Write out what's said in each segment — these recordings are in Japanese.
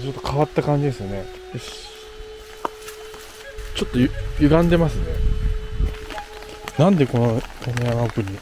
ちょっと変わった感じですよね。よし。ちょっとゆ歪んでますね。なんでこのこの山奥に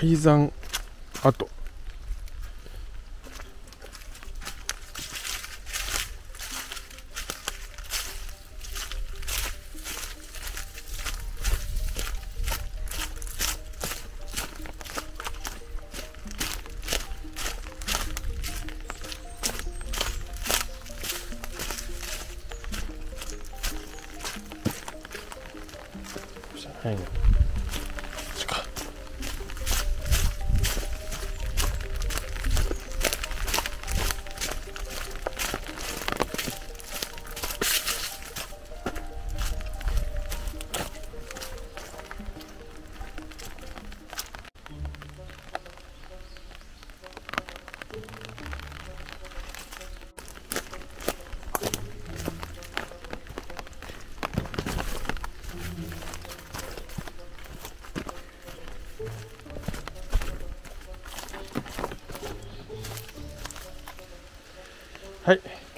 改ざん。跡じゃない。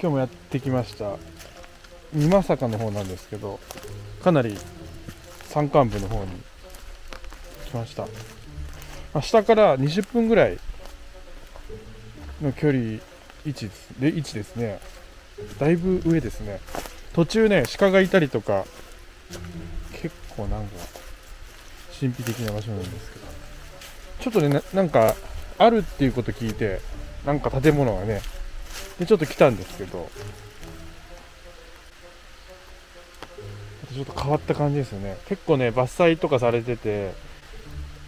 今日もやってきました。美作の方なんですけどかなり山間部の方に来ました、下から20分ぐらいの距離位置です。で位置ですね。だいぶ上ですね。途中ね鹿がいたりとか結構なんか神秘的な場所なんですけど。ちょっとねななんかあるっていうこと聞いてなんか建物がねでちょっと来たんですけど。ちょっと変わった感じですよね。結構ね伐採とかされてて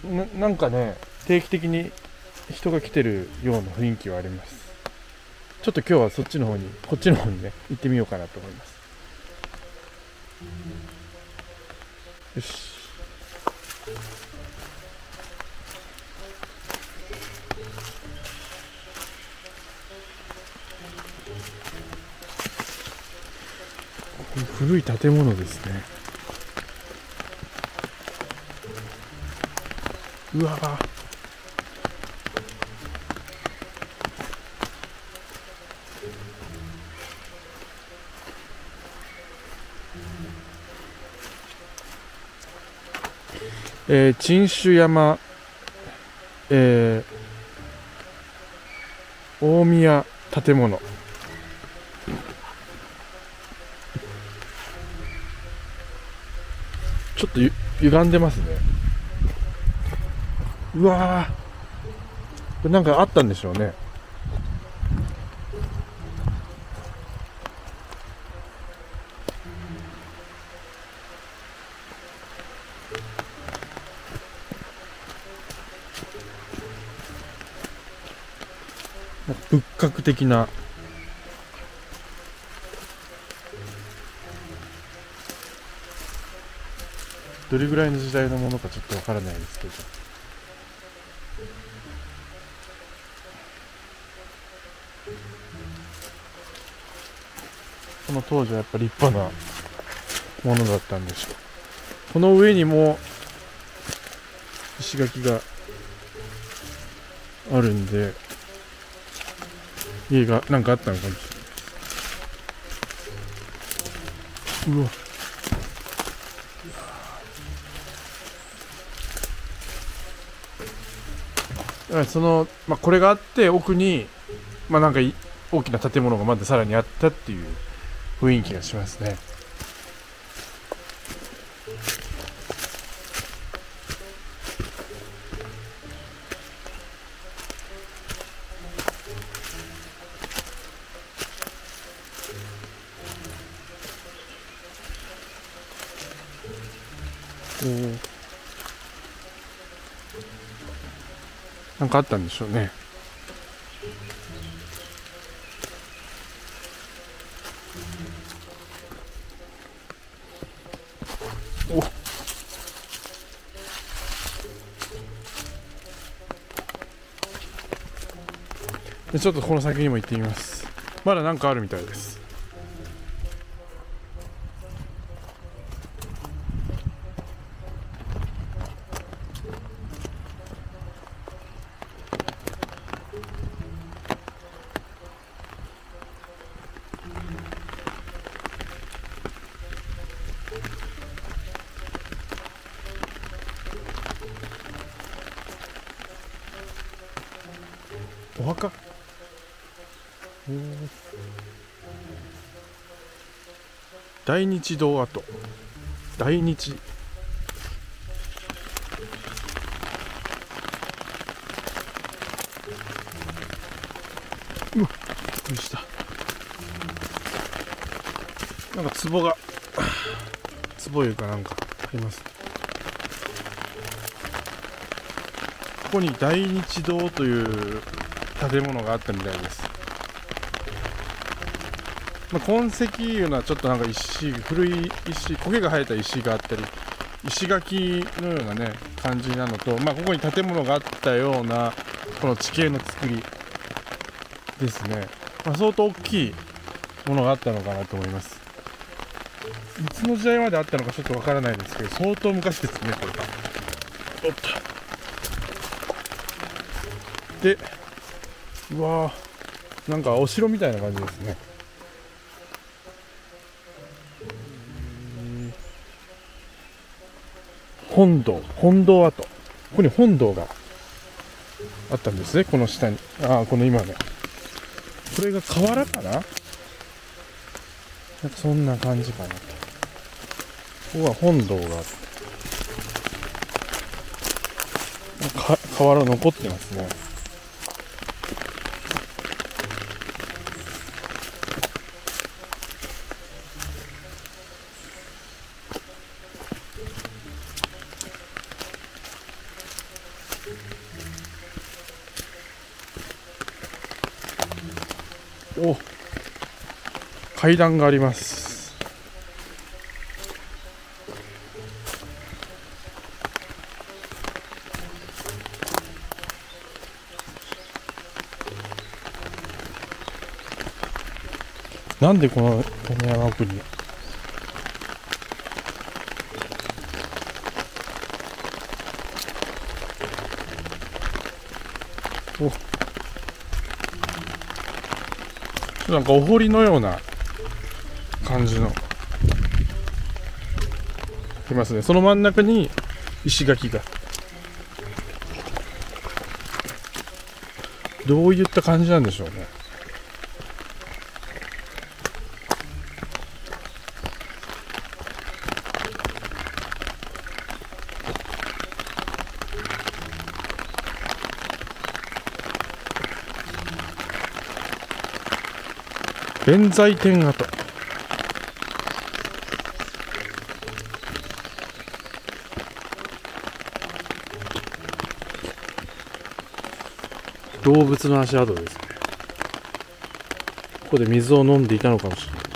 ななんかね定期的に人が来てるような雰囲気はあります。ちょっと今日はそっちの方にこっちの方にね行ってみようかなと思います。よし。古い建物ですね。うわー。えー、陳州山、え大宮建物。ちょっとゆ歪んでますね。うわー。これなんかあったんでしょうね。なんか仏閣的な。どれぐらいの時代のものかちょっとわからないですけど。この当時はやっぱ立派なものだったんでしょう。この上にも石垣があるんで家がなんかあったのかもしれない。うわ。その、まあ、これがあって奥に、まあ、なんか大きな建物がまださらにあったっていう雰囲気がしますね。おー。なんかあったんでしょうね。お。でちょっとこの先にも行ってみます。まだなんかあるみたいです。お墓。お大日堂跡。大日。うわびっくりした。なんか壺が壺いうかなんかあります。ここに大日堂という建物があったみたいです、まあ、痕跡いうのはちょっとなんか石古い石苔が生えた石があったり石垣のようなね感じなのと、まあ、ここに建物があったようなこの地形の作りですね、まあ、相当大きいものがあったのかなと思います。いつの時代まであったのかちょっとわからないですけど相当昔ですねこれ。がおっと。でうわーなんかお城みたいな感じですね。本堂本堂跡。ここに本堂があったんですねこの下に。ああこの今のこれが河原かな？なんかそんな感じかなと。ここは本堂があって。か河原残ってますね。階段があります。なんでこの山奥に？お。なんかお堀のような感じの。いますね。その真ん中に石垣が。どういった感じなんでしょうね。弁財天跡。動物の足跡ですね。ここで水を飲んでいたのかもしれないです。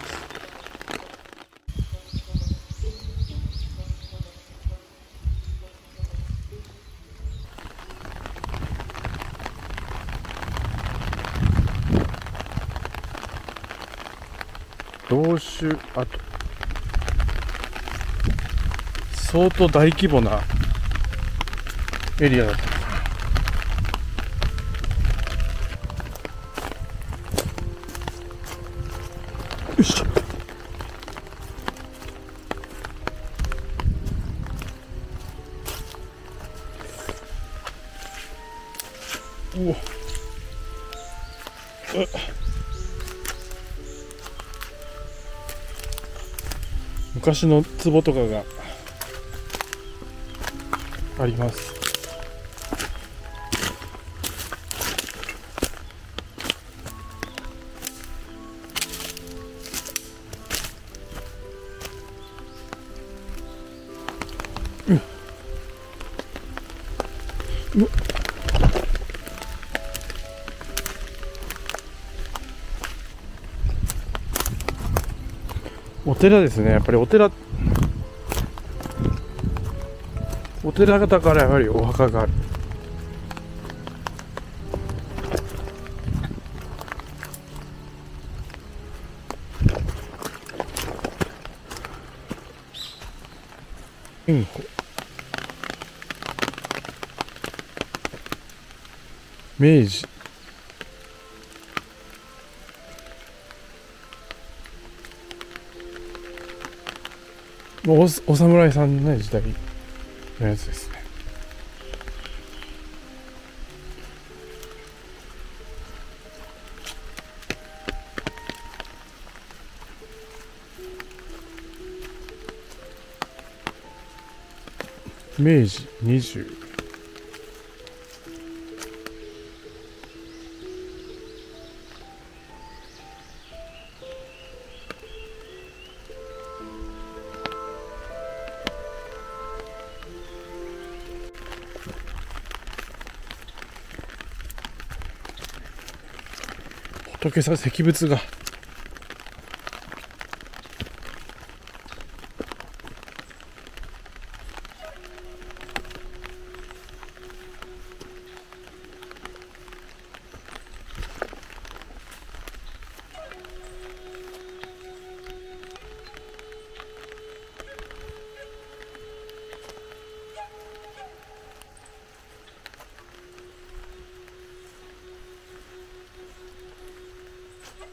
同種跡相当大規模なエリアだった。お昔の壺とかがあります。お寺ですね。やっぱりお寺。お寺だからやはりお墓がある。うん。明治。もうおお侍さんのね時代のやつですね。明治20仏さん石仏が。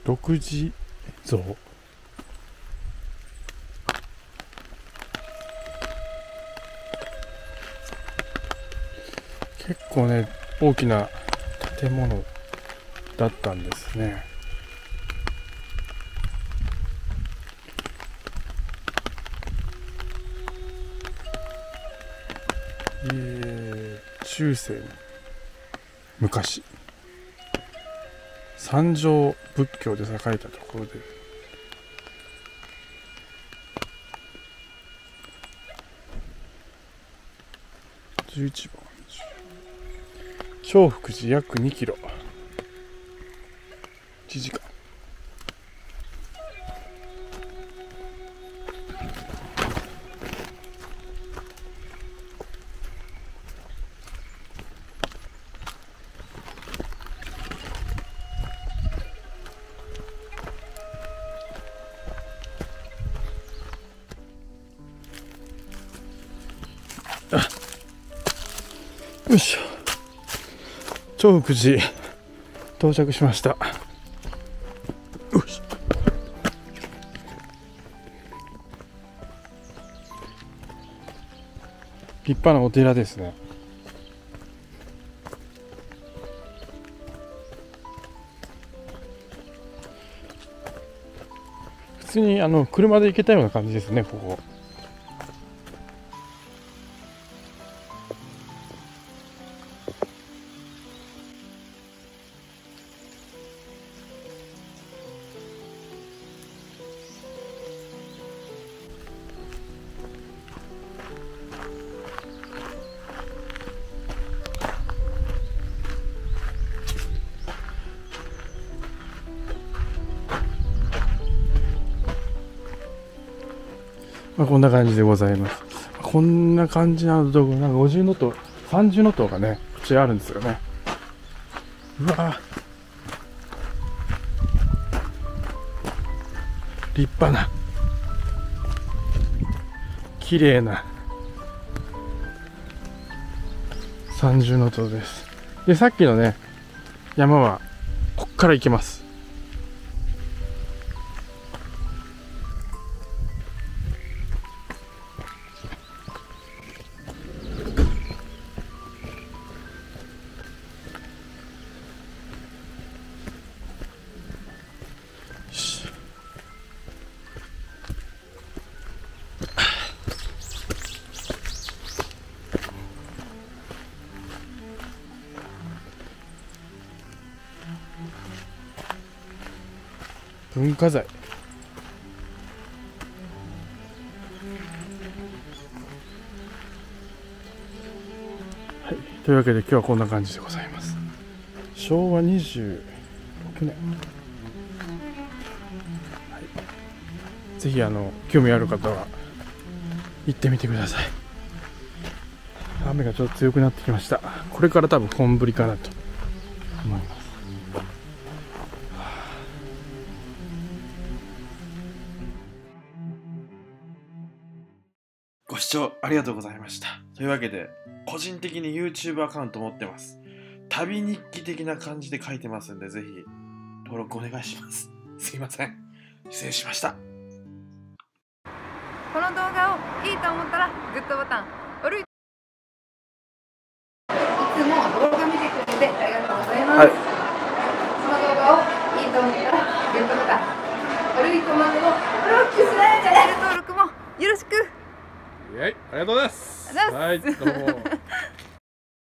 独自像。結構ね大きな建物だったんですね。えー、中世の昔。三条仏教で栄えたところで。11番。長福寺約2キロ。よいしょ。長福寺到着しました。よしょ。立派なお寺ですね。普通にあの車で行けたような感じですねここ。まあ、こんな感じでございます。こんな感じなのと、なんか50ノット、30ノットがね、こちらあるんですよね。うわ立派な、綺麗な、30ノットです。で、さっきのね、山は、こっから行けます。文化財。はい。というわけで今日はこんな感じでございます。昭和26年、はい、ぜひあの興味ある方は行ってみてください。雨がちょっと強くなってきました。これから多分本降りかなと思います。ありがとうございました。というわけで、個人的に YouTube アカウント持ってます。旅日記的な感じで書いてますんで、ぜひ登録お願いします。すいません。失礼しました。この動画をいいと思ったらグッドボタン悪いいつも動画見てくれてありがとうございます、はいこの動画をいいと思ったらグッドボタン悪いコマンドをブロックしないでチャンネル登録もよろしくはい、ありがとうございます。ありがとうございますはい、どうも。